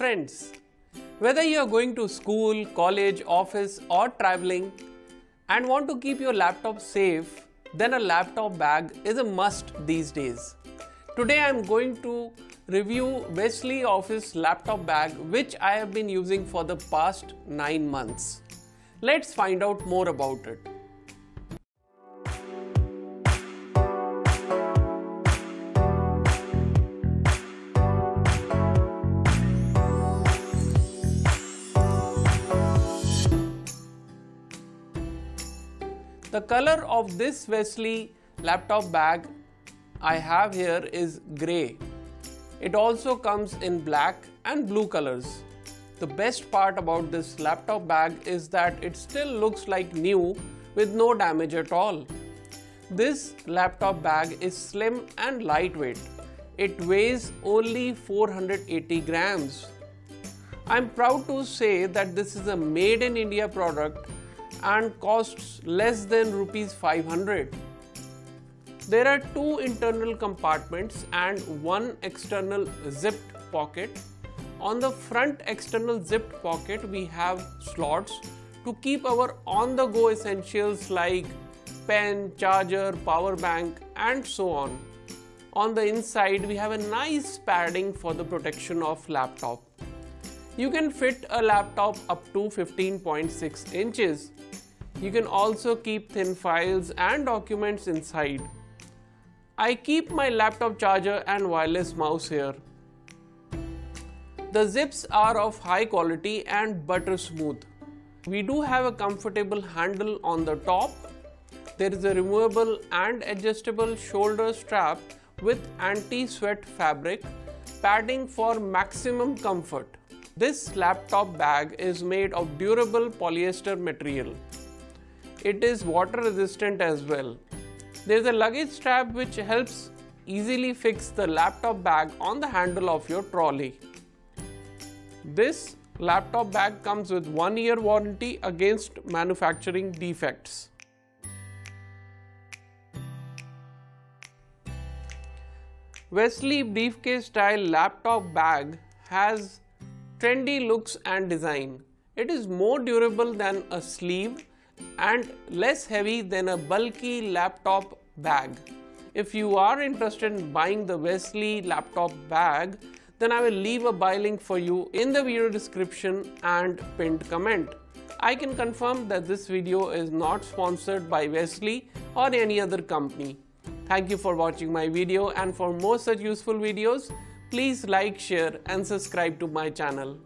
friends. Whether you are going to school, college, office, or traveling and want to keep your laptop safe, then a laptop bag is a must these days. Today I am going to review Wesley Office laptop bag which I have been using for the past 9 months. Let's find out more about it. The color of this Wesley laptop bag I have here is grey. It also comes in black and blue colors. The best part about this laptop bag is that it still looks like new with no damage at all. This laptop bag is slim and lightweight. It weighs only 480 grams. I'm proud to say that this is a made in India product and costs less than rupees 500. There are two internal compartments and one external zipped pocket. On the front external zipped pocket we have slots to keep our on the go essentials like pen, charger, power bank and so on. On the inside we have a nice padding for the protection of laptop. You can fit a laptop up to 15.6 inches. You can also keep thin files and documents inside. I keep my laptop charger and wireless mouse here. The zips are of high quality and butter smooth. We do have a comfortable handle on the top. There is a removable and adjustable shoulder strap with anti-sweat fabric padding for maximum comfort. This laptop bag is made of durable polyester material. It is water resistant as well. There is a luggage strap which helps easily fix the laptop bag on the handle of your trolley. This laptop bag comes with 1 year warranty against manufacturing defects. Wesley briefcase style laptop bag has trendy looks and design. It is more durable than a sleeve and less heavy than a bulky laptop bag. If you are interested in buying the Wesley laptop bag, then I will leave a buy link for you in the video description and pinned comment. I can confirm that this video is not sponsored by Wesley or any other company. Thank you for watching my video and for more such useful videos, please like, share and subscribe to my channel.